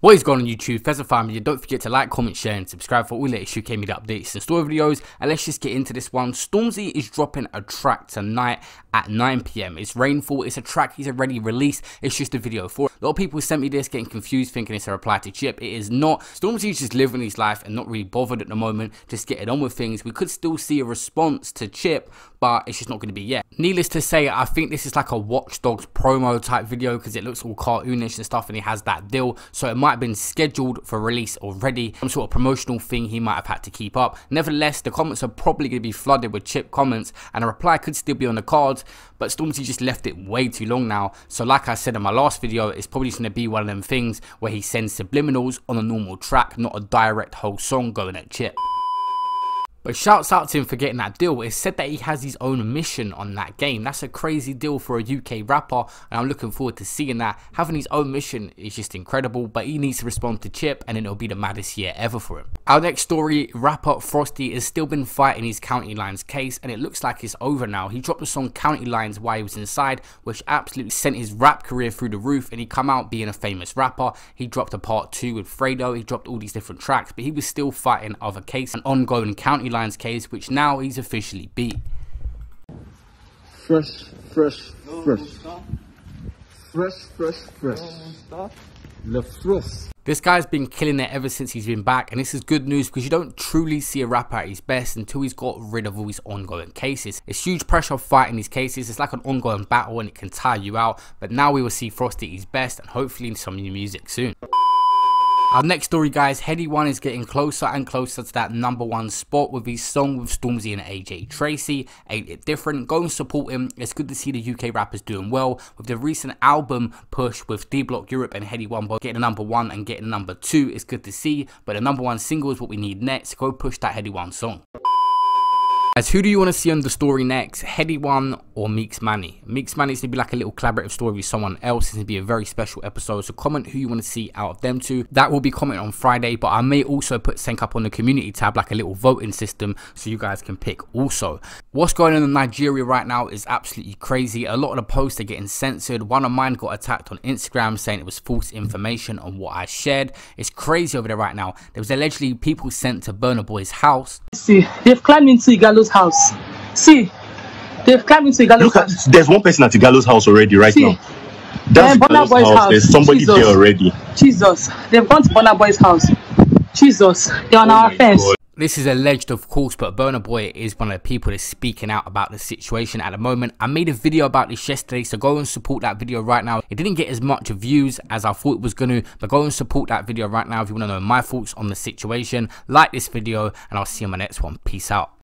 What is going on YouTube? Fezza family, don't forget to like, comment, share, and subscribe for all the latest UK media updates and story videos. And let's just get into this one. Stormzy is dropping a track tonight at 9pm. It's Rainfall, it's a track he's already released, it's just a video for it. A lot of people sent me this getting confused thinking it's a reply to Chip. It is not. Stormzy is just living his life and not really bothered at the moment, just getting on with things. We could still see a response to Chip, but it's just not going to be yet. Needless to say, I think this is like a Watch Dogs promo type video because it looks all cartoonish and stuff and he has that deal. So it might have been scheduled for release already. Some sort of promotional thing he might have had to keep up. Nevertheless, the comments are probably going to be flooded with chip comments and a reply could still be on the cards. But Stormzy just left it way too long now. So like I said in my last video, it's probably going to be one of them things where he sends subliminals on a normal track, not a direct whole song going at chip. But shouts out to him for getting that deal. It's said that he has his own mission on that game. That's a crazy deal for a UK rapper, and I'm looking forward to seeing that. Having his own mission is just incredible, but he needs to respond to Chip, and it'll be the maddest year ever for him. Our next story, rapper Frosty has still been fighting his County Lines case, and it looks like it's over now. He dropped the song County Lines while he was inside, which absolutely sent his rap career through the roof, and he come out being a famous rapper. He dropped a part two with Fredo, he dropped all these different tracks, but he was still fighting other cases, an ongoing County Lines case, which now he's officially beat. Fresh, fresh, fresh. Fresh, fresh, fresh. Le Frost. This guy's been killing it ever since he's been back, and this is good news because you don't truly see a rapper at his best until he's got rid of all his ongoing cases. It's huge pressure of fighting these cases, it's like an ongoing battle and it can tire you out, but now we will see Frosty at his best and hopefully some new music soon. Our next story guys, Headie One is getting closer and closer to that number one spot with his song with Stormzy and AJ Tracey, Ain't it different? Go and support him. It's good to see the UK rappers doing well. With the recent album push with D Block Europe and Headie One both getting number one and getting number two, it's good to see. But the number one single is what we need next. Go push that Headie One song. As who do you want to see on the story next? Headie One or Meekz Manny? Meekz Manny is going to be like a little collaborative story with someone else. It's going to be a very special episode. So comment who you want to see out of them two. That will be comment on Friday. But I may also put Sync up on the community tab like a little voting system so you guys can pick also. What's going on in Nigeria right now is absolutely crazy. A lot of the posts are getting censored. One of mine got attacked on Instagram saying it was false information on what I shared. It's crazy over there right now. There was allegedly people sent to Burna Boy's house. See, they've climbed into Igalo's house. See, they've climbed into Igalo's Look at house. there's one person at Igalo's house already right See, now. That's Burna Igalo's Boy's house. house. There's somebody Jesus. there already. Jesus, they've gone to Burna Boy's house. Jesus, they're on Oh our fence. God. This is alleged, of course, but Burna Boy is one of the people that's speaking out about the situation at the moment. I made a video about this yesterday, so go and support that video right now. It didn't get as much views as I thought it was going to, but go and support that video right now if you want to know my thoughts on the situation. Like this video, and I'll see you in my next one. Peace out.